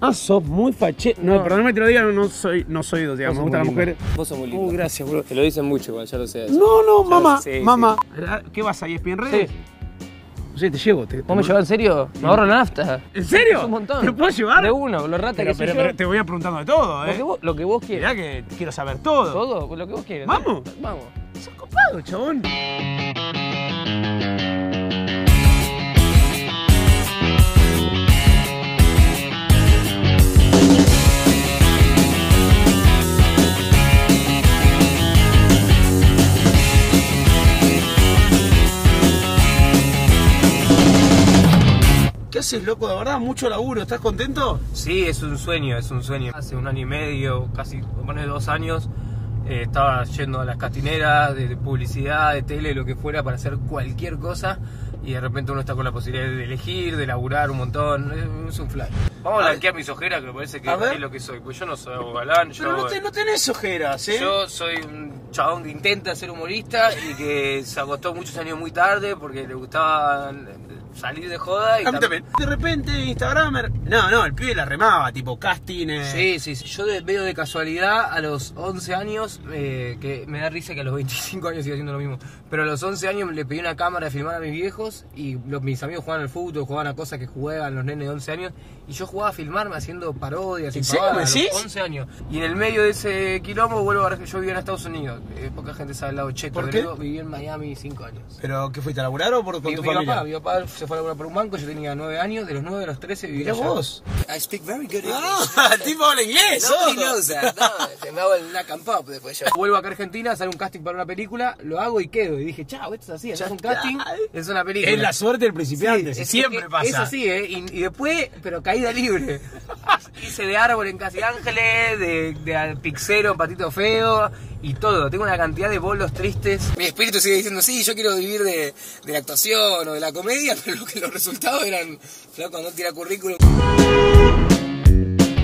Ah, sos muy fachero. No, No. perdóname que te lo diga, no, no soy, no soy dos, digamos. Me Vos sos gustan las muy lindo. mujeres. Vos sos muy lindo. Uh, gracias, boludo. Te lo dicen mucho, igual, ya lo sé. No, no, mamá, sí, sí. mamá. ¿Qué vas a ESPN Redes? Sí. Sí, te llevo. Te, ¿Vos me llevas en serio? Me ahorro la nafta. ¿En serio? Es un montón. ¿Te puedo llevar? De uno, lo rata Pero, que soy pero, yo. pero te voy a preguntando de todo, Lo ¿eh? que vos, lo que vos quieras. Mirá que quiero saber todo. ¿Todo? Lo que vos quieras. ¿Vamos? Vamos. Sos copado, chabón. ¿Qué haces, loco? De verdad, mucho laburo. ¿Estás contento? Sí, es un sueño, es un sueño. Hace un año y medio, casi, pone dos años, eh, estaba yendo a las castineras de, de publicidad, de tele, lo que fuera, para hacer cualquier cosa. Y de repente uno está con la posibilidad de elegir, de laburar un montón. Es, es un flash. Vamos a blanquear mis ojeras, que me parece que es lo que soy. Pues yo no soy galán, yo, Pero no, te- no tenés ojeras, ¿eh? yo soy un chabón que intenta ser humorista y que se acostó muchos años muy tarde porque le gustaba salir de joda. Y A mí tam- también. De repente, Instagramer. No, no, el pibe la remaba, tipo casting. eh. Sí, sí, sí. Yo de medio de casualidad a los 11 años, eh, que me da risa que a los 25 años siga haciendo lo mismo, pero a los 11 años le pedí una cámara de filmar a mis viejos y los- mis amigos jugaban al fútbol, jugaban a cosas que jugaban los nenes de 11 años y yo jugaba a filmarme haciendo parodias y ¿En serio pavadas a los decís? 11 años. Y en el medio de ese quilombo vuelvo a yo vivía en Estados Unidos. Eh, poca gente sabe el lado cheto, ¿Por qué? yo viví en Miami 5 años. ¿Pero qué fuiste a laburar o por, con Mi, tu mi familia? papá, mi papá se fue a laburar por un banco, yo tenía 9 años, de los 9 a los 13 vivía allá. vos. I speak very good Ah, el tipo habla inglés. Nobody oh. knows that. No, me hago el knock and pop después yo. Vuelvo acá a Argentina, sale un casting para una película, lo hago y quedo. Y dije, chao, esto es así, haces un casting, es una película. Es la suerte del principiante, Sí, es- siempre es que pasa. Es así, ¿eh? Y, y después, pero caída libre. Hice de árbol en Casi Ángeles, de, de pixero en Patito Feo y todo. Tengo una cantidad de bolos tristes. Mi espíritu sigue diciendo, sí, yo quiero vivir de, de la actuación o de la comedia, pero lo que los resultados eran, flaco, no tira currículum.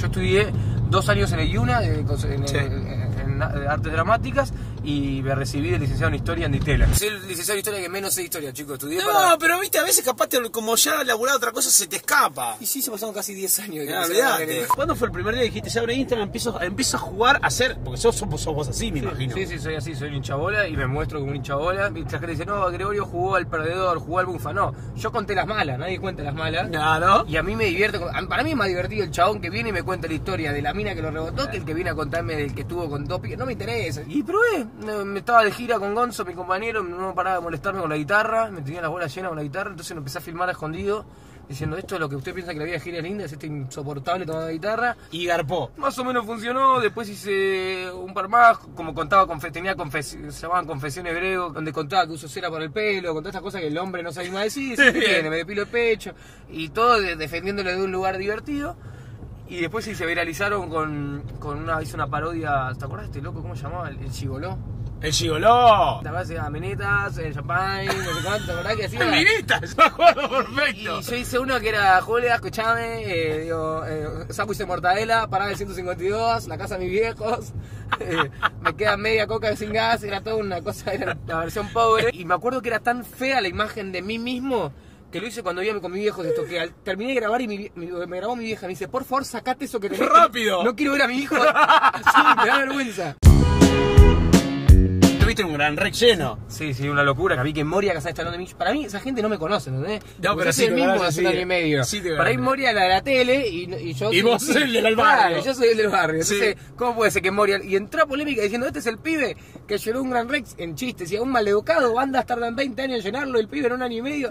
Yo estudié dos años en el IUNA, de- en, Sí. en- en artes dramáticas, y me recibí de licenciado en historia en Ditela. Soy el licenciado en historia que menos sé de historia, chicos. Estudié No, para... pero viste, a veces capaz te- como ya laburado otra cosa se te escapa. Y sí, se pasaron casi 10 años. de que Ah, no nada. ¿Cuándo fue el primer día que dijiste, se abre Instagram, empiezo, empiezo a jugar, a hacer? Porque sos, sos, sos vos así, me imagino. Sí, sí, soy así, soy un hinchabola y me muestro como un hinchabola. La gente dice, no, Gregorio jugó al perdedor, jugó al bufa. No, yo conté las malas, nadie cuenta las malas. Claro. Y a mí me divierte, para mí es más divertido el chabón que viene y me cuenta la historia de la mina que lo rebotó que el que viene a contarme del que estuvo con dos piques. No me interesa. Y probé, me, me estaba de gira con Gonzo, mi compañero, no paraba de molestarme con la guitarra, me tenía las bolas llenas con la guitarra, entonces me empecé a filmar a escondido, diciendo, esto es lo que usted piensa que la vida de gira es linda, es este insoportable tomando guitarra. Y garpó. Más o menos funcionó, después hice un par más, como contaba, confe- tenía confes- se llamaban confesiones hebreo, donde contaba que uso cera por el pelo, con todas estas cosas que el hombre no sabe más decir, ¿qué tiene? me depilo el pecho, y todo de- defendiéndolo de un lugar divertido. Y después sí se viralizaron con, con una, hice una parodia, ¿te acuerdas de este loco? ¿Cómo se llamaba? El, el Gigoló. El gigoló. ¿Te acuerdas de el champagne, no sé cuánto, ¿te acordás que hacía? Minita, yo me acuerdo Y perfecto. yo hice uno que era, Julia, escuchame, eh, digo, eh, sándwich de mortadela, parada de 152, la casa de mis viejos, eh, me queda media coca sin gas, era toda una cosa, era la versión pobre. Y me acuerdo que era tan fea la imagen de mí mismo, que lo hice cuando iba con mi viejo de esto, que al, terminé de grabar y mi mi- me grabó mi vieja, me dice, por favor, sacate eso que tenés. ¡Rápido! No quiero ver a mi hijo. Sí, me da vergüenza. Tuviste un gran rec lleno. Sí, sí, una locura. Vi que Moria Casán está hablando de. Para mí, esa gente no me conoce, ¿entendés? No, Porque pero sí soy el mismo hace un año y medio. Sí Para ahí. Moria la de la tele y, y yo. Y vos sí, el del claro, barrio. yo soy el del barrio. Sí. Entonces, ¿cómo puede ser que Moria. Y entró polémica diciendo: Este es el pibe que lloró un gran Rex en chistes. Y a un maleducado, bandas tardan 20 años en llenarlo, el pibe en un año y medio.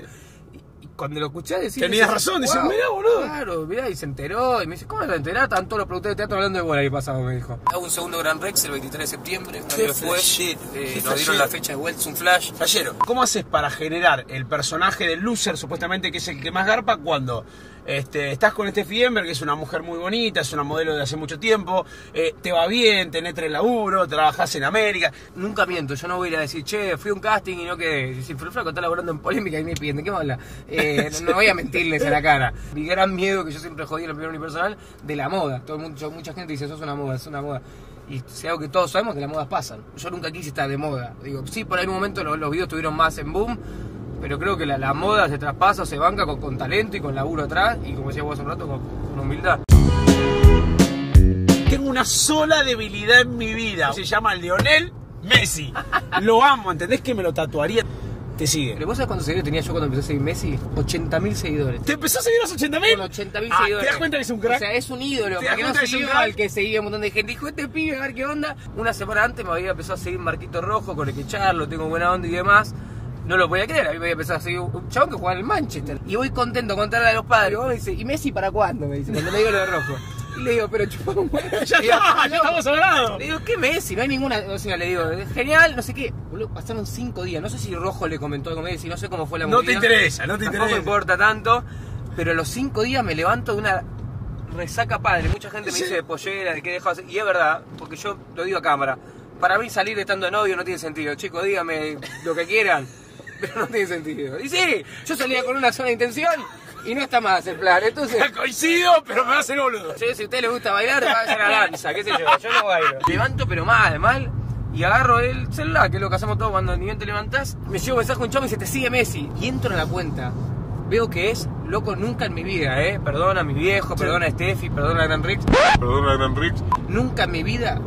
Cuando lo escuché decir. Tenías razón, decía, "Wow". "Mirá, boludo". Claro, mirá, y se enteró. Y me dice: ¿Cómo te enterás? Están todos los productores de teatro hablando de bola ahí pasado, me dijo. Hago un segundo Gran Rex el 23 de septiembre. Un Qué año después. eh, nos dieron la fecha de vuelta, un flash. Fallero, ¿cómo haces para generar el personaje del loser, supuestamente que es el que más garpa, cuando este, estás con este Fiember, que es una mujer muy bonita, es una modelo de hace mucho tiempo, eh, te va bien, tenés tres laburo, trabajás en América? Nunca miento, yo no voy a ir a decir, che, fui a un casting y no quedé. Si el flaco está laburando en polémica y me piden, ¿de qué me habla? Eh, no, no voy a mentirles a la cara. Mi gran miedo que yo siempre jodí en el primer unipersonal, de la moda. Todo el mundo, mucha gente dice, eso es una moda, es una moda. Y si algo que todos sabemos que las modas pasan. Yo nunca quise estar de moda. Digo, sí, por ahí en un momento los, los videos tuvieron más en boom, pero creo que la, la moda se traspasa, se banca con, con talento y con laburo atrás y como decía vos hace un rato, con, con humildad. tengo una sola debilidad en mi vida. Se llama Lionel Messi. Lo amo, ¿entendés que me lo tatuaría? Te sigue. Pero vos sabés cuántos seguidores tenía yo cuando empecé a seguir Messi? 80.000 seguidores. ¿Te empezó a seguir a los 80 mil? Con 80.000 Ah, seguidores. ¿Te das cuenta que es un crack? O sea, es un ídolo. ¿Te das Porque no que es un crack? al que seguía un montón de gente. Dijo, este pibe, a ver qué onda. Una semana antes me había empezado a seguir Marquito Rojo, con el que charlo, tengo buena onda y demás. No lo podía creer, a mí me había empezado a seguir un chabón que jugaba en el Manchester. Y voy contento contarle a los padres. Y vos me dice, ¿y Messi para cuándo? Me dice, cuando le digo lo de Rojo. Y le digo, pero huevo. ya Le digo, está, ya "No". estamos hablando. Le digo, ¿qué Messi? No hay ninguna. O sea, le digo, genial, no sé qué. Boludo, pasaron cinco días. No sé si Rojo le comentó algo Messi, no sé cómo fue la No te interesa, no te Tampoco interesa. importa tanto. Pero a los cinco días me levanto de una resaca padre. Mucha gente me Sí. dice de pollera, de qué dejo de hacer. Y es verdad, porque yo lo digo a cámara. Para mí salir estando de novio no tiene sentido. Chicos, díganme lo que quieran, pero no tiene sentido. Y sí, yo salía con una sola intención y no está más el plan. Entonces, Coincido, pero me va a hacer boludo. Sí, si a usted le gusta bailar, va a hacer la danza, qué sé yo, yo no bailo. Levanto pero mal, mal, y agarro el celular, que es lo que hacemos todos cuando ni bien te levantás, me llevo mensaje a un chavo y dice, te sigue Messi, y entro en la cuenta. Veo que es loco nunca en mi vida, eh. Perdona a mi viejo, perdona a Steffi, perdona a Gran Rix. Perdona, Gran Rix. Nunca en mi vida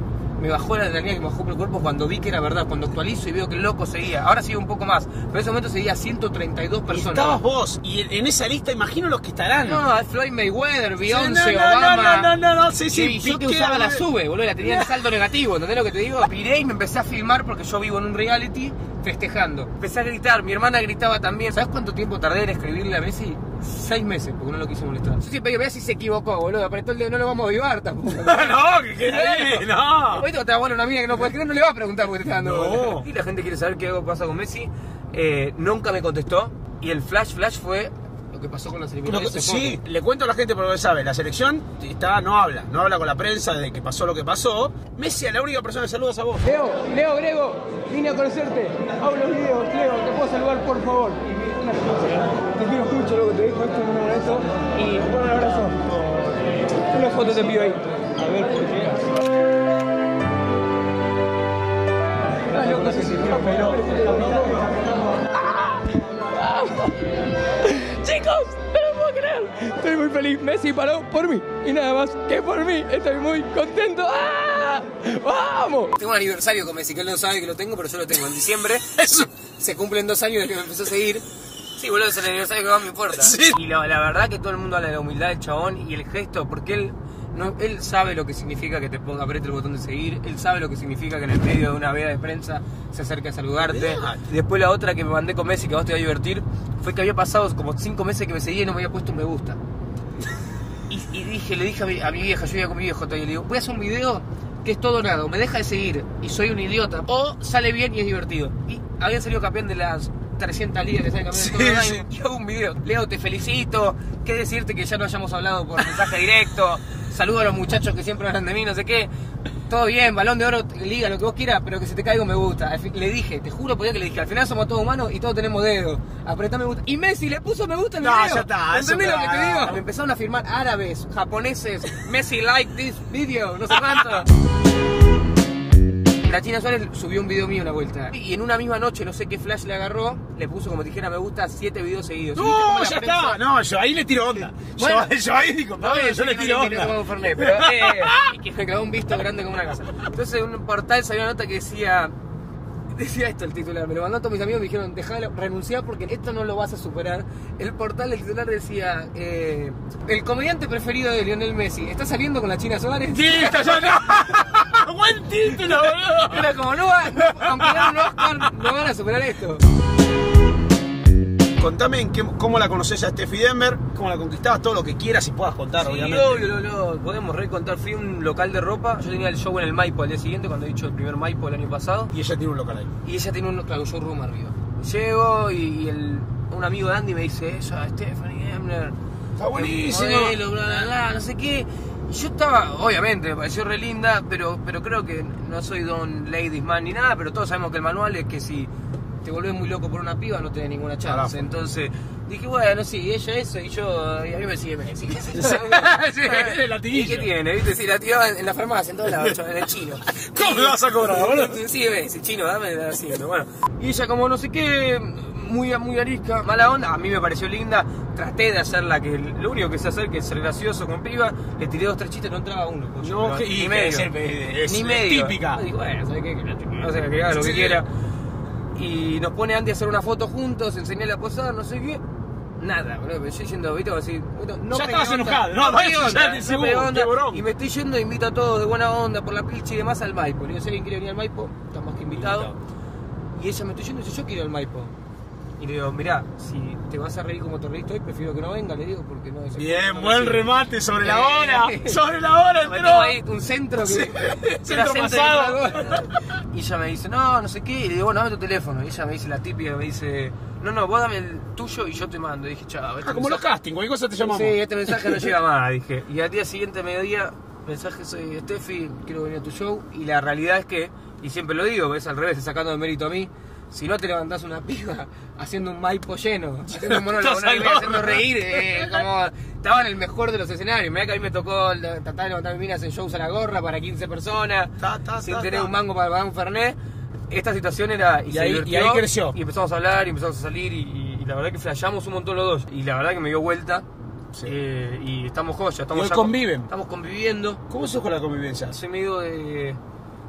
me bajó la adrenalina que me bajó por el cuerpo cuando vi que era verdad, cuando actualizo y veo que el loco seguía. Ahora sigue un poco más, pero en ese momento seguía 132 Y personas. estabas vos. Y en- esa lista imagino los que estarán. No, Floyd Mayweather, Sí, no, Beyoncé, no, no, Obama. no, no, no, no, sí, sí, y yo que usaba la sube, boludo, la tenía en saldo negativo, ¿entendés lo que te digo? Piré y me empecé a filmar porque yo vivo en un reality festejando. Empecé a gritar, mi hermana gritaba también. ¿Sabes cuánto tiempo tardé en escribirle a Messi? Seis meses, porque no lo quise molestar. Yo siempre digo, vea si se equivocó, boludo, apretó el dedo, no lo vamos a avivar tampoco. no, que querés, no. Hoy te va a una amiga que no puede creer, no le va a preguntar porque te está dando No. Y la gente quiere saber qué pasa con Messi. Eh, nunca me contestó. Y el flash flash fue lo que pasó con que- hace sí, poco. le cuento a la gente porque lo sabe, la selección está, no habla, no habla con la prensa desde que pasó lo que pasó. Messi es la única persona que saludas a vos. Leo, Leo Grego, vine a conocerte. Hago los videos, Leo, ¿te puedo saludar por favor? Una cosa, Te quiero mucho, loco, te dejo esto en un abrazo. Y un abrazo. Una foto te pido ahí. A ver, ¿por qué? Ah, loco, no, pero- Estoy muy feliz. Messi paró por mí. Y nada más que por mí. Estoy muy contento. ¡Ah! ¡Vamos! Tengo un aniversario con Messi, que él no sabe que lo tengo, pero yo lo tengo en diciembre. Eso. Se cumplen dos años desde que me empezó a seguir. Sí, boludo, es el aniversario que más me importa. Sí. Y la, la verdad que todo el mundo habla de la humildad del chabón y el gesto, porque él no, él sabe lo que significa que te ponga, apriete el botón de seguir, él sabe lo que significa que en el medio de una veda de prensa se acerque a saludarte. Después la otra que me mandé con Messi, que a vos te va a divertir, fue que había pasado como cinco meses que me seguía y no me había puesto un me gusta. Y, dije, le dije a mi, a mi vieja, yo iba con mi viejo todavía, le digo, voy a hacer un video que es todo nada, o me deja de seguir y soy un idiota, o sale bien y es divertido. Y habían salido campeón de las 300 ligas que sale campeón Sí, de todo el sí. año, y hago un video. Leo, te felicito, qué decirte que ya no hayamos hablado por mensaje directo, saludo a los muchachos que siempre hablan de mí, no sé qué. Todo bien, balón de oro, liga, lo que vos quieras, pero que se te caiga un me gusta. Al Le dije, te juro por que le dije, al final somos todos humanos y todos tenemos dedos. Apretá me gusta. Y Messi le puso me gusta en el No, video. ya está, eso ¿Entendés lo que te digo? Me empezaron a firmar árabes, japoneses, Messi like this video, no sé cuánto. La China Suárez subió un video mío una vuelta. Y en una misma noche, no sé qué flash le agarró, le puso como dijera me gusta siete videos seguidos. ¿Y No, ya prensa- está. No, yo ahí le tiro onda. Bueno. yo, yo ahí digo, No, yo, yo le tiro onda. un Fernet, pero eh, y que me clavó un visto grande como una casa. Entonces en un portal salió una nota que decía decía esto el titular, me lo mandó todos mis amigos me dijeron, dejalo, renunciar porque esto no lo vas a superar. El portal del titular decía, eh, el comediante preferido de Lionel Messi, ¿está saliendo con la China Suárez? Ya no. Buen título, boludo. Era como, no va, no, aunque ganen un Oscar, no van a superar esto. Contame en qué- cómo la conoces a Steffi Denver, cómo la conquistabas, todo lo que quieras y puedas contar, Sí, obviamente. obvio, lo, lo podemos recontar. Fui a un local de ropa, yo tenía el show en el Maipo al día siguiente, cuando he dicho el primer Maipo el año pasado. Y ella tiene un local ahí. Y ella tiene un, claro, un showroom arriba. Llego y, y el, un amigo de Andy me dice, esa Stephanie Emner. Está buenísimo. modelo, bla, bla, bla, no sé qué. Yo estaba, obviamente, me pareció re linda, pero, pero creo que no soy don ladies man ni nada, pero todos sabemos que el manual es que si te volvés muy loco por una piba, no tenés ninguna chance. Carajo. Entonces dije, bueno, sí, ella eso y yo, y a mí me sigue Messi. Sí. ¿Y qué tiene? ¿Viste? Si la tiraba en la farmacia, en todos lados, en el chino. ¿Cómo me vas a cobrar, boludo? Sí, Messi, chino, dame la haciendo, bueno. Y ella como no sé qué, muy, muy arisca, mala onda, a mí me pareció linda, traté de hacerla que lo único que sé hacer que es ser gracioso con piba, le tiré dos tres chistes, no entraba uno. coño, No, que- ni y medio. es es- ni medio. típica. Y digo, bueno, ¿sabes qué? No sé, que haga lo que quiera. Y nos pone Andy a hacer una foto juntos, enseñarle a posar, no sé qué. Nada, boludo, me estoy yendo, viste, así, no Ya estabas enojado, no, no, eso ya onda, te no me onda, y me estoy yendo, invito a todos de buena onda por la pilcha y demás al Maipo. Le digo, si alguien quiere venir al Maipo, está más que invitado. Y ella me estoy yendo y dice, yo quiero ir al Maipo. Y le digo, mirá, si te vas a reír como te reíste hoy, prefiero que no venga, le digo, porque no es Bien, no buen sirve". remate sobre la hora. Eh. Sobre la hora entró. ahí un centro que. Sí, centro pasado. Y ella me dice, no, no sé qué. Y le digo, bueno, dame tu teléfono. Y ella me dice, la típica, me dice, no, no, vos dame el tuyo y yo te mando. Y dije, chao, este Ah, como los castings, cualquier cosa te llamamos. Sí, este mensaje no llega más, dije. Y al día siguiente, mediodía, mensaje soy Steffi, quiero venir a tu show. Y la realidad es que, y siempre lo digo, es al revés, sacando de mérito a mí. Si no te levantás una piba haciendo un maipo lleno, haciendo un monólogo, haciendo reír, eh, como estaba en el mejor de los escenarios. Mirá que a mí me tocó la- tratar de levantar minas en shows a la gorra para 15 personas, Ta, ta, sin ta, tener ta. un mango para pagar un fernet. Esta situación era. Y se ahí- y divirtió, ahí creció. Y empezamos a hablar y empezamos a salir y, y- y la verdad que flasheamos un montón los dos. Y la verdad que me dio vuelta. Sí. eh, y estamos joya, estamos hoy ya conviven. Estamos conviviendo. ¿Cómo sos con la convivencia? Soy medio de-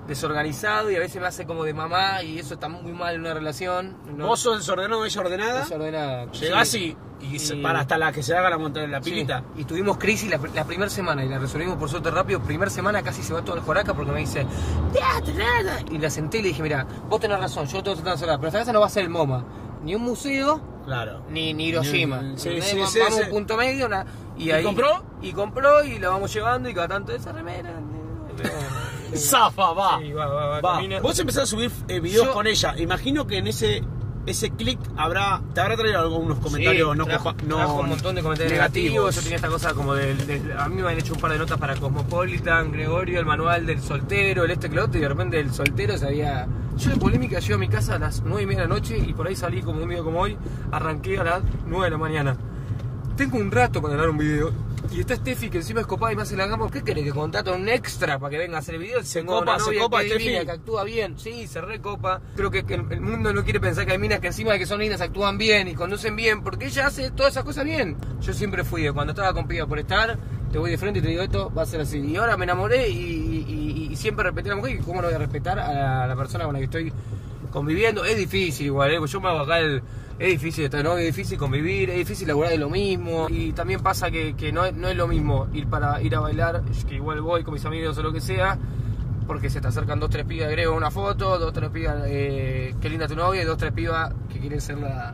desorganizado y a veces me hace como de mamá y eso está muy mal en una relación. ¿no? ¿Vos sos desordenado, ella ordenada? desordenada. Llegás Sí. y, y se Y- para hasta la que se haga la montaña la Sí. pilita. Y tuvimos crisis la, la primera semana y la resolvimos por suerte rápido. Primera semana casi se va todo el joraca porque me dice, "Teatro, nada". Y la senté y le dije, mira, vos tenés razón, yo tengo que tratar de hacerla, pero esta vez no va a ser el MoMA, ni un museo, Claro. ni, ni Hiroshima. Ni- sí, ¿Entendés? sí, Va- sí, vamos a un punto medio. una- y, ¿Y ahí- compró? Y compró y la vamos llevando y cada tanto esa remera. Zafa, va. Sí, va, va, va, camina. Vos empezás a subir eh, videos Yo- con ella. Imagino que en ese ese clic habrá te habrá traído algunos comentarios Sí, no, trajo, copa- no trajo un montón de comentarios negativos. Yo tenía esta cosa como del, del- A mí me habían hecho un par de notas para Cosmopolitan, Gregorio, el manual del soltero, el este que lo otro, y de repente el soltero se había. Yo de polémica llego a mi casa a las 9 y media de la noche y por ahí salí como un video como hoy, arranqué a las 9 de la mañana. Tengo un rato para grabar un video. Y está Steffi que encima es copada y me hace la gama. ¿Qué querés? ¿Que contrato un extra para que venga a hacer el video? Se Tengo copa, una se copa, que Steffi. que actúa bien. Sí, se recopa. Creo que, que el el mundo no quiere pensar que hay minas que encima de que son lindas actúan bien y conducen bien. Porque ella hace todas esas cosas bien. Yo siempre fui de cuando estaba con piba por estar. Te voy de frente y te digo esto va a ser así. Y ahora me enamoré y, y- y- y siempre respeté a la mujer. ¿Y cómo no voy a respetar a la, a la persona con la que estoy conviviendo? Es difícil igual, ¿eh? yo me hago acá el... Es difícil estar novio, es difícil convivir, es difícil laburar de lo mismo. Y también pasa que, que no, es- no es lo mismo ir para ir a bailar, que igual voy con mis amigos o lo que sea, porque se te acercan dos, tres pibas, agrego una foto, dos, tres pibas, eh, qué linda tu novia, y dos, tres pibas que quieren ser la...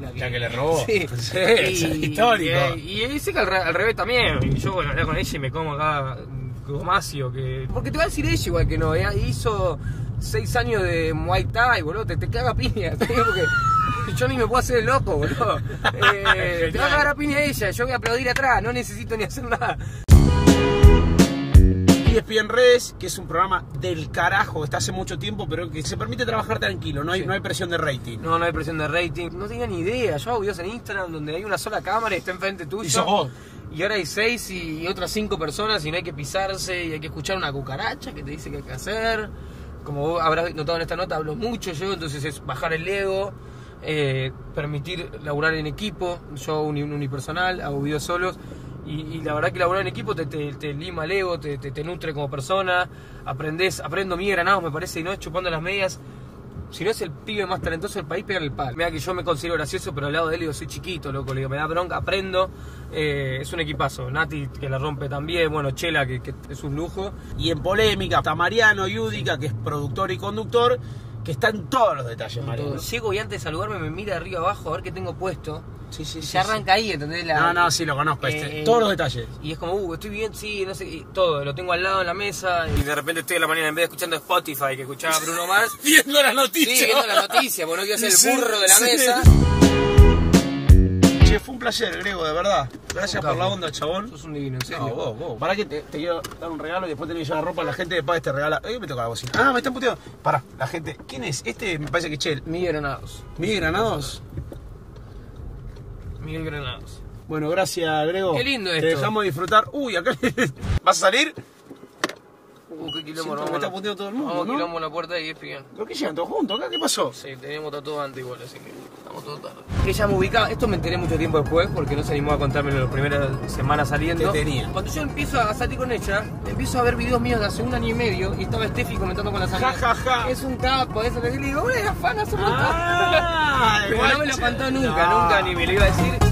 La que le robó. Sí, Sí, es histórico. Y, y, sí que al, re- al revés también. Y yo, bueno, con ella y me como acá gomacio. Que... Porque te va a decir ella igual que no. ¿eh? Hizo seis años de Muay Thai, boludo. Te, te caga piña. Porque yo ni me puedo hacer el loco, boludo. Eh, te va a cagar a piña ella. Yo voy a aplaudir atrás. No necesito ni hacer nada. ESPN Redes, que es un programa del carajo, está hace mucho tiempo, pero que se permite trabajar tranquilo, no hay, Sí. no hay presión de rating. No, no hay presión de rating. No tenía ni idea. Yo hago videos en Instagram donde hay una sola cámara y está enfrente tuyo. Y sos vos. Y ahora hay seis y otras cinco personas y no hay que pisarse y hay que escuchar una cucaracha que te dice qué hay que hacer. Como vos habrás notado en esta nota, hablo mucho yo, entonces es bajar el ego, eh, permitir laburar en equipo. Yo un, un unipersonal, hago videos solos. Y, la verdad que laburar en equipo te, lima el ego, te, nutre como persona, aprendes, aprendo mi granados, me parece, y no es chupando las medias. Si no es el pibe más talentoso del país, pega el palo. Mira que yo me considero gracioso, pero al lado de él digo, soy chiquito, loco. Le digo, me da bronca, aprendo. Eh, es un equipazo. Nati, que la rompe también. Bueno, Chela, que, que es un lujo. Y en polémica está Mariano Yudica, que es productor y conductor, que está en todos los detalles, Mariano. Llego y antes de saludarme me mira arriba abajo a ver qué tengo puesto. Sí, sí, Y sí, se arranca ahí, ¿entendés? La- No, no, sí lo conozco, este, Eh, todos los detalles. Y es como, uh, estoy bien, sí, no sé, y todo, lo tengo al lado en la mesa. Y de repente estoy a la mañana, en vez de escuchando Spotify, que escuchaba Bruno Mars, Viendo las sí, noticias. viendo la noticia, porque no quiero ser el Sí, burro de la sí. mesa. Che, fue un placer, Grego, de verdad. Gracias por la onda, chabón. Sos un divino, en serio. No, vos, vos. Pará que te, te quiero dar un regalo y después tenés que llevar ropa. La gente de Paz te regala. Eh, me toca la bocina. Ah, me están puteando. Pará, la gente. ¿Quién es? Este me parece que Chel. Miguel Granados. ¿Miguel Granados? Miguel Granados. Bueno, gracias, Grego. Qué lindo Te esto. dejamos disfrutar. Uy, acá. ¿Vas a salir? Uh, qué Siento quilombo, que vamos me está puteando todo el mundo, Vamos, ¿no? quilombo en la puerta y es bien. ¿Pero qué llegan todos juntos acá? ¿Qué pasó? Sí, teníamos tatuado antes igual, así que estamos todos tarde. Que ella me ubicaba, esto me enteré mucho tiempo después porque no se animó a contármelo las primeras semanas saliendo. Te tenía. Cuando yo empiezo a salir con ella, empiezo a ver videos míos de hace un año y medio y estaba Steffi comentando con las amigas. Ja, ja, ja. Es un capo, eso que le digo, bueno, era fan hace un montón. Ah, Pero no me lo contó nunca, No. nunca, ni me lo iba a decir.